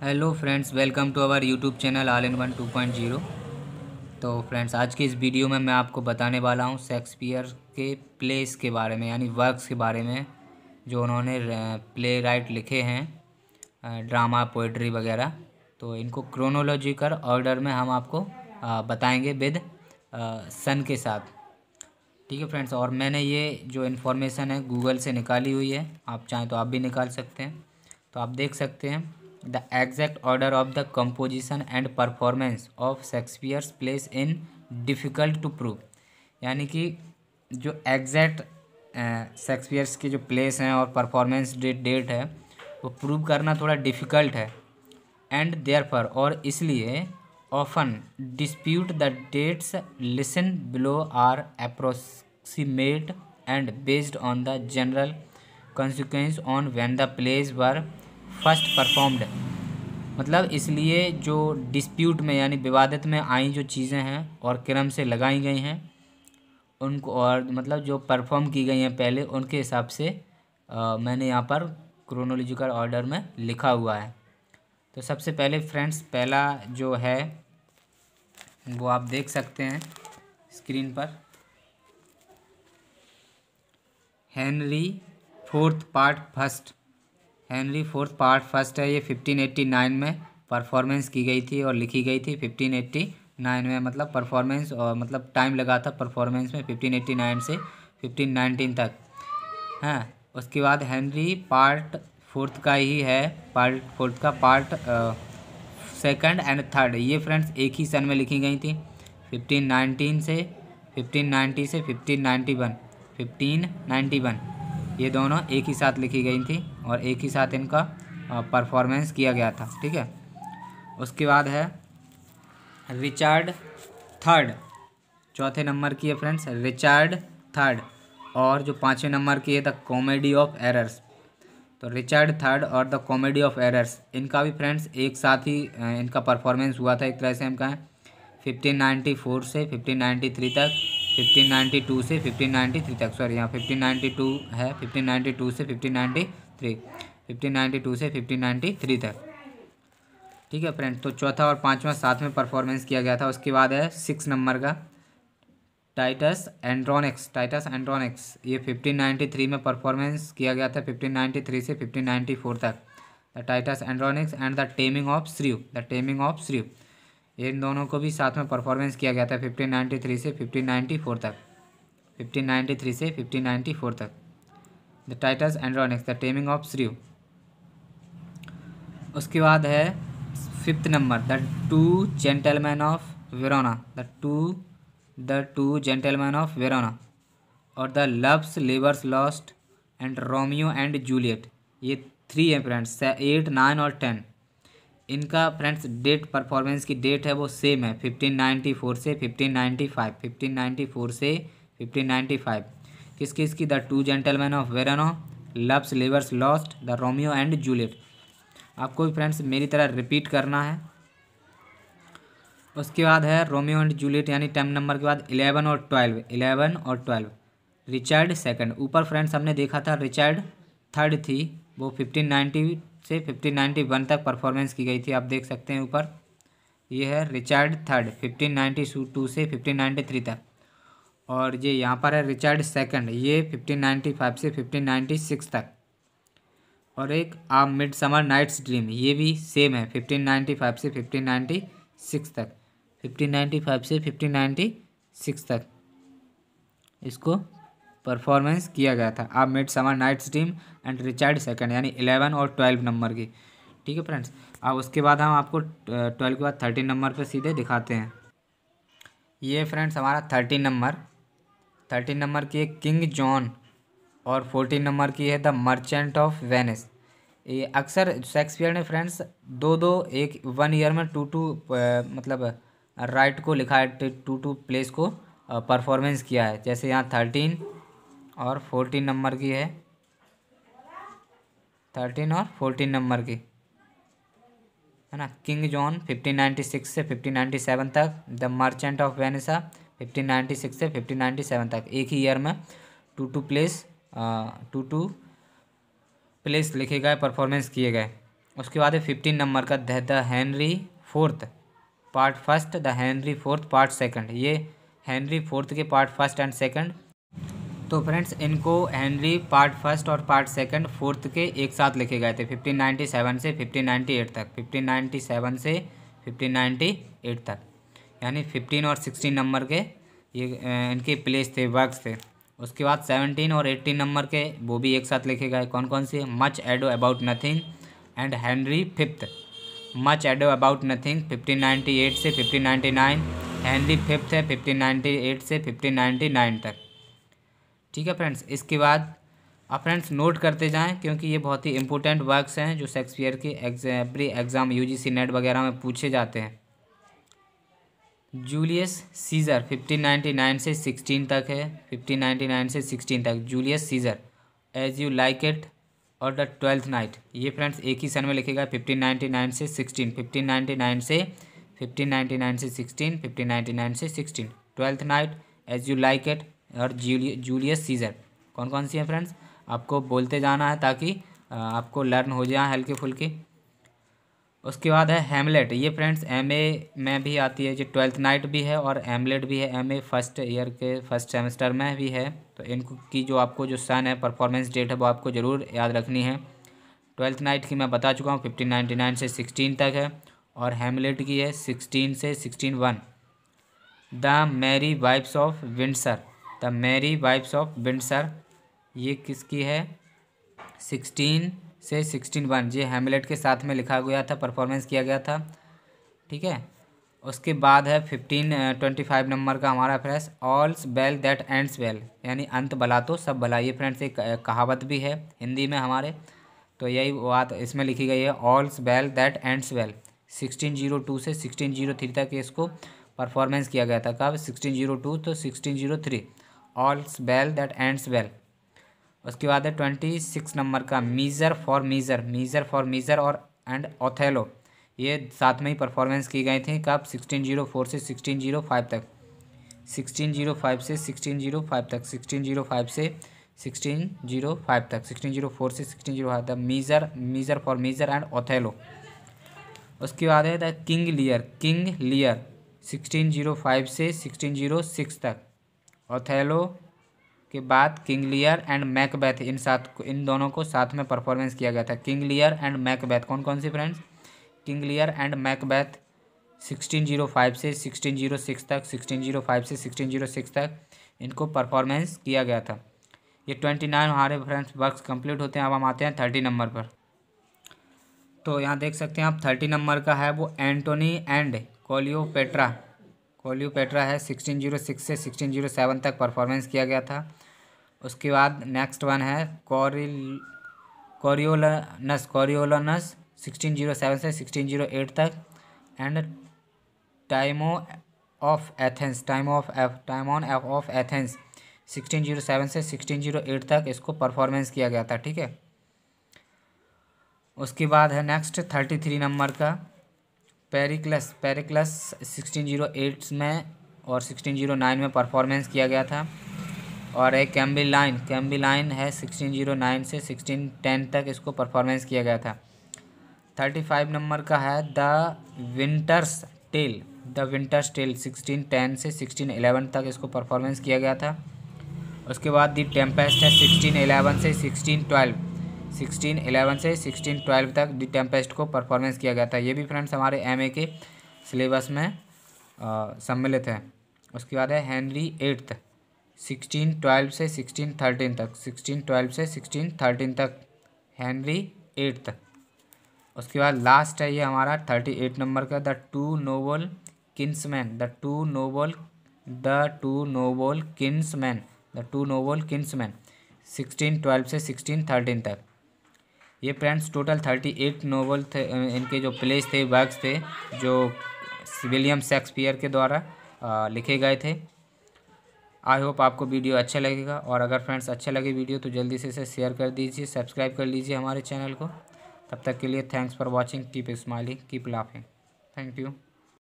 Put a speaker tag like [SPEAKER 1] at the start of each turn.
[SPEAKER 1] Hello friends, welcome to our YouTube channel all in one two point zero तो friends, आज की इस video में मैं आपको बताने वाला हूँ शेक्सपियर के प्लेस के बारे में, यानी वर्क्स के बारे में, जो उन्होंने प्ले राइट लिखे हैं ड्रामा पोइट्री वगैरह। तो इनको क्रोनोलॉजिकल ऑर्डर में हम आपको बताएँगे विद सन के साथ। ठीक है फ्रेंड्स, और मैंने ये जो इन्फॉर्मेशन है गूगल से निकाली हुई है, आप चाहें तो आप भी निकाल सकते हैं। तो आप देख सकते हैं the exact order of the composition and performance of Shakespeare's plays in difficult to prove यानी कि जो एग्जैक्ट शेक्सपियर्स के जो प्लेस हैं और परफॉर्मेंस डेट डेट है, वो प्रूव करना थोड़ा डिफ़िकल्ट है। एंड देयर पर और इसलिए often dispute the dates listed below are approximate and based on the general consequence on when the plays were first performed. मतलब इसलिए जो डिस्प्यूट में यानी विवादित में आई जो चीज़ें हैं और क्रम से लगाई गई हैं उनको और मतलब जो परफॉर्म की गई हैं पहले उनके हिसाब से आ, मैंने यहाँ पर क्रोनोलॉजिकल ऑर्डर में लिखा हुआ है। तो सबसे पहले फ्रेंड्स पहला जो है वो आप देख सकते हैं स्क्रीन पर। Henry fourth part first Henry fourth part first है, ये 1589 में परफॉर्मेंस की गई थी और लिखी गई थी 1589 में मतलब परफॉर्मेंस और मतलब टाइम लगा था परफॉर्मेंस में 1589 से 1519 तक। हैं, उसके बाद हेनरी पार्ट फोर्थ का ही है, पार्ट फोर्थ का पार्ट सेकंड एंड थर्ड ये फ्रेंड्स एक ही सन में लिखी गई थी 1519 से 1590 से 1591 1591 ये दोनों एक ही साथ लिखी गई थी और एक ही साथ इनका परफॉर्मेंस किया गया था, ठीक है? उसके बाद है रिचार्ड थर्ड। चौथे नंबर की है फ्रेंड्स, रिचार्ड थर्ड। और जो पाँचवें नंबर की है, द कॉमेडी ऑफ़ एरर्स। तो रिचार्ड थर्ड और द कॉमेडी ऑफ़ एरर्स, इनका भी फ्रेंड्स एक साथ ही इनका परफॉर्मेंस हुआ था, एक तरह से हम कहें फिफ्टीन नाइन्टी फोर से फिफ्टीन नाइन्टी थ्री तक। फिफ्टीन नाइन्टी टू से फिफ्टीन नाइन्टी थ्री तक सॉरी यहाँ फिफ्टीन नाइन्टी टू है फिफ्टीन नाइन्टी टू से fifteen ninety three fifteen ninety two से फिफ्टीन नाइन्टी थ्री तक ठीक है फ्रेंड तो चौथा और पाँचवा साथ में परफॉर्मेंस किया गया था उसके बाद है सिक्स नंबर का टाइटस एंड्रॉनिक्स टाइटस एंड्रॉनिक्स ये फिफ्टीन नाइन्टी थ्री में परफॉर्मेंस किया गया था फिफ्टीन नाइन्टी थ्री से फिफ्टीन नाइन्टी फोर तक the Titus Andronicus and the taming of shrew the taming of shrew इन दोनों को भी साथ में परफॉर्मेंस किया गया था फिफ्टीन नाइन्टी थ्री से फिफ्टीन नाइन्टी फोर तक। फिफ्टीन नाइन्टी थ्री से फिफ्टीन नाइन्टी फोर तक the Titus Andronicus the taming of shrew उसके बाद है fifth number the two gentleman of Verona the two the two gentleman of Verona और the love's labour's lost and Romeo and Juliet ये three है friends eight nine और ten इनका friends date performance की date है वो same है fifteen ninety four से fifteen ninety five fifteen ninety four से फिफ्टीन नाइन्टी फाइव किस किस की? The two gentleman of Verona love's labour's lost the Romeo and Juliet आपको भी फ्रेंड्स, मेरी तरह रिपीट करना है। उसके बाद है रोमियो एंड जूलियट यानी टेन नंबर के बाद इलेवन और ट्वेल्व इलेवन और ट्वेल्व रिचर्ड सेकंड ऊपर फ्रेंड्स, हमने देखा था रिचर्ड थर्ड थी, वो फिफ्टीन नाइन्टी से फिफ्टीन नाइन्टी वन तक परफॉर्मेंस की गई थी, आप देख सकते हैं ऊपर। ये है Richard third fifteen ninety two से फिफ्टीन नाइन्टी थ्री तक। और ये यहाँ पर है रिचार्ड सेकंड ये फिफ्टीन नाइन्टी फाइव से फिफ्टीन नाइन्टी सिक्स तक। और एक a midsummer night's dream ये भी सेम है फिफ्टीन नाइन्टी फाइव से फिफ्टीन नाइन्टी सिक्स तक। फिफ्टीन नाइन्टी फाइव से फिफ्टीन नाइन्टी सिक्स तक। इसको परफॉर्मेंस किया गया था। आप midsummer night's dream and Richard second यानी इलेवन और ट्वेल्व नंबर की। ठीक है फ्रेंड्स अब उसके बाद हम आपको ट्वेल्व के बाद थर्टीन नंबर पर सीधे दिखाते हैं। ये फ्रेंड्स हमारा थर्टीन नंबर थर्टीन नंबर की है किंग जॉन और फोर्टीन नंबर की है द मर्चेंट ऑफ़ वेनिस ये अक्सर शेक्सपियर ने फ्रेंड्स दो दो, एक वन ईयर में टू टू मतलब राइट को लिखा है टू टू प्लेस को परफॉर्मेंस किया है। जैसे यहाँ थर्टीन और फोर्टीन नंबर की है। थर्टीन और फोर्टीन नंबर की। है ना? King John fifteen ninety six से फिफ्टीन नाइन्टी सेवन तक, the merchant of Venice fifteen ninety six से फिफ्टीन नाइन्टी सेवन तक। एक ही ईयर में two two plays two two plays लिखे गए, परफॉर्मेंस किए गए। उसके बाद है फिफ्टीन नंबर का the Henry fourth, part first, the Henry fourth, part second. ये हैनरी फोर्थ के पार्ट फ़र्स्ट एंड सेकंड तो फ्रेंड्स, इनको हेनरी पार्ट फ़र्स्ट और पार्ट सेकंड फोर्थ के एक साथ लिखे गए थे। फिफ्टीन नाइन्टी सेवन से फिफ्टीन नाइन्टी एट तक। फिफ्टीन नाइन्टी सेवन से फिफ्टीन नाइन्टी एट तक। यानी फिफ्टीन और सिक्सटीन नंबर के ये इनके प्लेस थे वर्क्स थे। उसके बाद सेवनटीन और एट्टीन नंबर के, वो भी एक साथ लिखे गए। कौन कौन से? Much ado about nothing and Henry fifth much ado about nothing fifteen ninety eight से fifteen ninety nine Henry fifth है फिफ्टीन नाइन्टी एट से फिफ्टीन नाइन्टी नाइन तक। ठीक है फ्रेंड्स? इसके बाद आप फ्रेंड्स नोट करते जाएँ, क्योंकि ये बहुत ही इंपॉर्टेंट वर्क्स हैं जो शेक्सपियर के एवरी एग्ज़ाम यूजीसी नेट वगैरह में पूछे जाते हैं। जूलियस सीज़र 1599 से 16 तक है। 1599 से 16 तक। Julius Caesar as you like it और द ट्वेल्थ नाइट ये फ्रेंड्स एक ही सन में लिखेगा 1599 से 16 1599 से 1599 से 16 1599 से 16 twelfth night as you like it और जूलियस सीज़र। कौन कौन सी है फ्रेंड्स आपको बोलते जाना है ताकि आपको लर्न हो जाए हल्के फुल्के। उसके बाद है हेमलेट ये फ्रेंड्स एम ए में भी आती है, जो ट्वेल्थ नाइट भी है और एमलेट भी है। एम ए फ़र्स्ट ईयर के फ़र्स्ट सेमेस्टर में भी है। तो इनको की जो आपको जो सन है परफॉर्मेंस डेट है, वो आपको ज़रूर याद रखनी है। ट्वेल्थ नाइट की मैं बता चुका हूँ फिफ्टीन नाइन्टी नाइन से सिक्सटीन तक है और हेमलेट की है सिक्सटीन से sixteen one the merry wives of Windsor the merry wives of Windsor. ये किसकी है? सिक्सटीन से सिक्सटीन वन। ये हेमलेट के साथ में लिखा गया था परफॉर्मेंस किया गया था। ठीक है? उसके बाद है फिफ्टीन ट्वेंटी फाइव नंबर का हमारा friends. All's well that ends well यानी अंत भला तो सब भला। ये फ्रेंड्स एक कहावत भी है हिंदी में हमारे। तो यही बात इसमें लिखी गई है all's well that ends well sixteen zero two से सिक्सटीन ज़ीरो थ्री तक इसको परफॉर्मेंस किया गया था। कब? सिक्सटीन ज़ीरो टू तो sixteen zero three. All's well that ends well उसके बाद है ट्वेंटी सिक्स नंबर का measure for measure measure for measure और एंड ओथेलो ये साथ में ही परफॉर्मेंस की गई थी कब सिक्सटीन ज़ीरो फोर से सिक्सटीन ज़ीरो फाइव तक सिक्सटीन ज़ीरो फाइव से सिक्सटीन ज़ीरो फाइव तक सिक्सटीन ज़ीरो फाइव से सिक्सटीन ज़ीरो फाइव तक सिक्सटीन ज़ीरो फोर से सिक्सटीन ज़ीरो फाइव तक measure measure for measure and Othello उसके बाद है the king Lear king Lear sixteen zero five से सिक्सटीन ज़ीरो सिक्स तक ओथेलो के बाद किंग लियर एंड मैकबैथ, इन साथ इन दोनों को साथ में परफॉर्मेंस किया गया था। किंग लियर एंड मैकबैथ, कौन कौन सी friends king Lear and Macbeth sixteen zero five से सिक्सटीन ज़ीरो सिक्स तक सिक्सटीन ज़ीरो फाइव से सिक्सटीन ज़ीरो सिक्स तक इनको परफॉर्मेंस किया गया था। ये ट्वेंटी नाइन हमारे फ्रेंड्स वर्क कंप्लीट होते हैं। अब हम आते हैं थर्टी नंबर पर। तो यहाँ देख सकते हैं आप थर्टी नंबर का है वो एंटोनी एंड कोलियोपेट्रा कोलियोपेट्रा है सिक्सटीन ज़ीरो सिक्स से सिक्सटीन ज़ीरो सेवन तक परफॉर्मेंस किया गया था। उसके बाद नेक्स्ट वन है, कॉरिल, Coriolanus Coriolanus sixteen zero seven से सिक्सटीन ज़ीरो एट तक। And Timon of Athens time of F time on F of Athens sixteen zero seven से सिक्सटीन ज़ीरो एट तक इसको परफॉर्मेंस किया गया था, ठीक है? उसके बाद है नेक्स्ट थर्टी थ्री नंबर का। Pericles Pericles sixteen zero eight में और सिक्सटीन ज़ीरो नाइन में परफॉर्मेंस किया गया था। और एक कैम्बी लाइन कैम्बी लाइन है सिक्सटीन ज़ीरो नाइन से सिक्सटीन टेन तक इसको परफॉर्मेंस किया गया था। थर्टी फाइव नंबर का है the winter's tale the winter's tale sixteen ten से सिक्सटीन एलेवन तक इसको परफॉर्मेंस किया गया था। उसके बाद दी टेम्पेस्ट है सिक्सटीन एलेवन से सिक्सटीन ट्वेल्व सिक्सटीन एलेवन से सिक्सटीन ट्वेल्व तक दी टेम्पेस्ट को परफॉर्मेंस किया गया था। ये भी फ्रेंड्स हमारे एमए के सिलेबस में सम्मिलित है। उसके बाद है हैनरी एट्थ सिक्सटीन ट्वेल्व से सिक्सटीन थर्टीन तक, सिक्सटीन ट्वेल्व से सिक्सटीन थर्टीन तक हैनरी एट्थ उसके बाद लास्ट है ये हमारा थर्टी एट नंबर का the two noble kinsmen the two noble the two noble kinsmen the two noble kinsmen sixteen twelve से सिक्सटीन थर्टीन तक। ये friends total thirty eight novel थे इनके जो प्लेस थे, वर्क्स थे, जो विलियम शेक्सपियर के द्वारा लिखे गए थे। आई होप आपको वीडियो अच्छा लगेगा, और अगर फ्रेंड्स अच्छा लगे वीडियो तो जल्दी से इसे शेयर कर दीजिए, सब्सक्राइब कर लीजिए हमारे चैनल को। तब तक के लिए thanks for watching, keep smiling, keep laughing. Thank you.